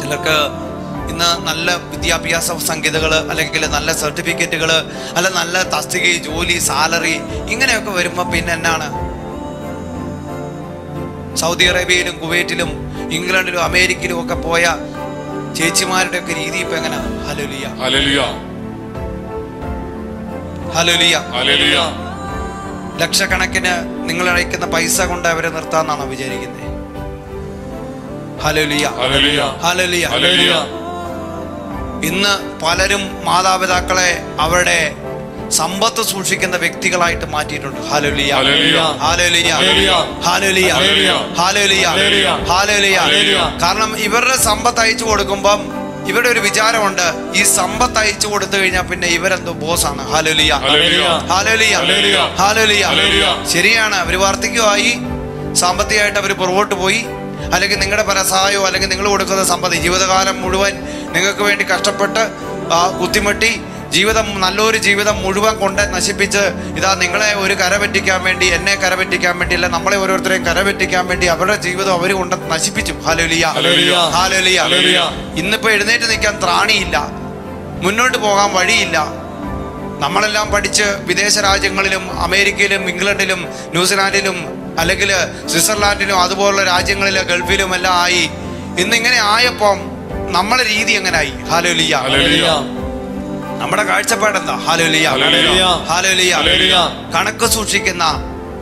ചിലർക്ക് ഇന്ന് നല്ല വിദ്യാഭ്യാസ സംഗീതകൾ അല്ലെങ്കിൽ നല്ല സർട്ടിഫിക്കറ്റുകൾ അല്ല നല്ല തസ്തിക ജോലി സാലറി ഇങ്ങനെയൊക്കെ വരുമ്പോൾ പിന്നെ എന്നാണ്? സൗദി അറേബ്യയിലും കുവൈറ്റിലും ഇംഗ്ലണ്ടിലും അമേരിക്കയിലും ഒക്കെ പോയ ചേച്ചിമാരുടെ ഒക്കെ രീതി ഇപ്പൊ എങ്ങനെ? ഹലോലിയ ഹലോലിയ ലക്ഷക്കണക്കിന് നിങ്ങൾ അയക്കുന്ന പൈസ കൊണ്ട് അവരെ നിർത്താന്നാണോ വിചാരിക്കുന്നത് ഇന്ന് പലരും മാതാപിതാക്കളെ അവരുടെ സമ്പത്ത് സൂക്ഷിക്കുന്ന വ്യക്തികളായിട്ട് മാറ്റിയിട്ടുണ്ട് ഹാലോലിയ. ഹാലോലിയ. ഹാലോലിയ. ഹാലോലിയ. ഹാലോലിയ. കാരണം ഇവരുടെ സമ്പത്ത് അയച്ചു കൊടുക്കുമ്പം ഇവരുടെ ഒരു വിചാരമുണ്ട് ഈ സമ്പത്ത് അയച്ചു കൊടുത്തു കഴിഞ്ഞാൽ പിന്നെ ഇവരെന്തോ ബോസാണ് ഹാലോലിയ. ഹാലോലിയ. ഹാലോലിയ. ശരിയാണ് അവർ വാർദ്ധക്യമായി സാമ്പത്തികമായിട്ട് അവർ പുറകോട്ട് പോയി അല്ലെങ്കിൽ നിങ്ങളുടെ പരസഹായമോ അല്ലെങ്കിൽ നിങ്ങൾ കൊടുക്കുന്ന സമ്പത്തി ജീവിതകാലം മുഴുവൻ നിങ്ങൾക്ക് വേണ്ടി കഷ്ടപ്പെട്ട് കുത്തിമുട്ടി ജീവിതം നല്ലൊരു ജീവിതം മുഴുവൻ കൊണ്ട് നശിപ്പിച്ച് ഇതാ നിങ്ങളെ ഒരു കരപറ്റിക്കാൻ വേണ്ടി എന്നെ കരപറ്റിക്കാൻ വേണ്ടി അല്ല നമ്മളെ ഓരോരുത്തരെയും കരപറ്റിക്കാൻ വേണ്ടി അവരുടെ ജീവിതം അവർ കൊണ്ട് നശിപ്പിച്ചു. ഹാലോലിയ. ഹാലോലിയ. ഇന്നിപ്പോ എഴുന്നേറ്റ് നിൽക്കാൻ ത്രാണിയില്ല. മുന്നോട്ട് പോകാൻ വഴിയില്ല. നമ്മളെല്ലാം പഠിച്ച് വിദേശ രാജ്യങ്ങളിലും അമേരിക്കയിലും ഇംഗ്ലണ്ടിലും ന്യൂസിലാൻഡിലും അല്ലെങ്കിൽ സ്വിറ്റ്സർലാൻഡിലും അതുപോലുള്ള രാജ്യങ്ങളിലും ഗൾഫിലും എല്ലാം ആയി. ഇന്നിങ്ങനെ ആയപ്പം നമ്മളെ രീതി എങ്ങനായി? ഹാലോലിയ. നമ്മുടെ കാഴ്ചപ്പാട് എന്താ? ഹാലോലിയ. ഹാലോലിയ. കണക്ക് സൂക്ഷിക്കുന്ന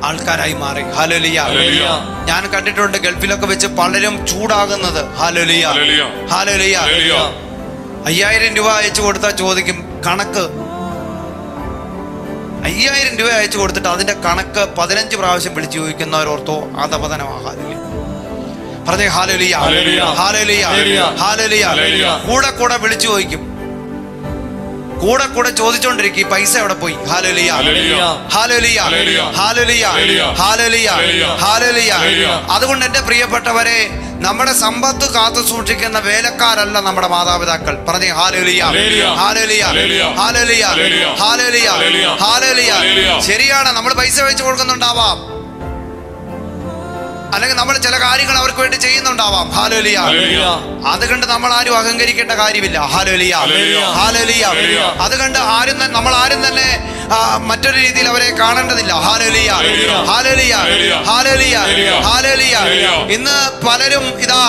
ആൾക്കാരായി മാറി. ഹാലോലിയ. ഞാൻ കണ്ടിട്ടുണ്ട് ഗൾഫിലൊക്കെ വെച്ച് പലരും ചൂടാകുന്നത്. ഹാലോലിയ. ഹാലോലിയ. അയ്യായിരം രൂപ അയച്ചു കൊടുത്താൽ ചോദിക്കും കണക്ക്. അയ്യായിരം രൂപ അയച്ചു കൊടുത്തിട്ട് അതിന്റെ കണക്ക് പതിനഞ്ച് പ്രാവശ്യം വിളിച്ചു ചോദിക്കുന്നവരോർത്തോ അധപതനമാകാതില്ല പറഞ്ഞേ ഹാലലിയ. ഹാലലിയ. ഹാലലിയ. കൂടെ കൂടെ വിളിച്ചു ചോദിക്കും കൂടെ കൂടെ ചോദിച്ചോണ്ടിരിക്കും ഈ പൈസ എവിടെ പോയി ഹാലലിയ. ഹാലലിയ. ഹാലലിയ. ഹാലലിയ. ഹാലലിയ. അതുകൊണ്ട് എന്റെ പ്രിയപ്പെട്ടവരെ നമ്മുടെ സമ്പത്ത് കാത്തു സൂക്ഷിക്കുന്ന വേലക്കാരല്ല നമ്മുടെ മാതാപിതാക്കൾ പറഞ്ഞു ഹാലലിയ. ഹാലലിയ. ഹാലലിയ. ഹാലലിയ. ഹാലലിയ. ശരിയാണ് നമ്മൾ പൈസ വെച്ച് കൊടുക്കുന്നുണ്ടാവാം അല്ലെങ്കിൽ നമ്മൾ ചില കാര്യങ്ങൾ അവർക്ക് വേണ്ടി ചെയ്യുന്നുണ്ടാവാം ഹാലോലിയ. അത് കണ്ട് നമ്മൾ ആരും അഹങ്കരിക്കേണ്ട കാര്യമില്ല ഹാലോലിയ. ഹാലോലിയ. അത് കണ്ട് ആരും നമ്മൾ ആരും തന്നെ മറ്റൊരു രീതിയിൽ അവരെ കാണേണ്ടതില്ല ഹാലലിയ ഹാലലിയ ഹാലലിയ ഹാലലിയ. ഇന്ന് പലരും ഇതാ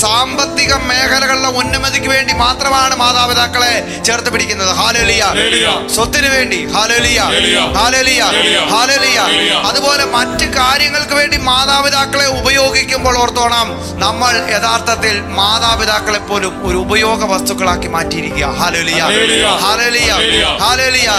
സാമ്പത്തിക മേഖലകളിലെ ഉന്നമതിക്ക് വേണ്ടി മാത്രമാണ് മാതാപിതാക്കളെ ചേർത്ത് പിടിക്കുന്നത് ഹാലലിയ. സ്വത്തിന് വേണ്ടി ഹാലലിയ ഹാലലിയ ഹാലലിയ. അതുപോലെ മറ്റ് കാര്യങ്ങൾക്ക് വേണ്ടി മാതാപിതാക്കളെ ഉപയോഗിക്കുമ്പോൾ ഓർത്തോണം നമ്മൾ യഥാർത്ഥത്തിൽ മാതാപിതാക്കളെ പോലും ഒരു ഉപയോഗ വസ്തുക്കളാക്കി മാറ്റിയിരിക്കുക ഹാലലിയ ഹാലലിയ ഹാലലിയ.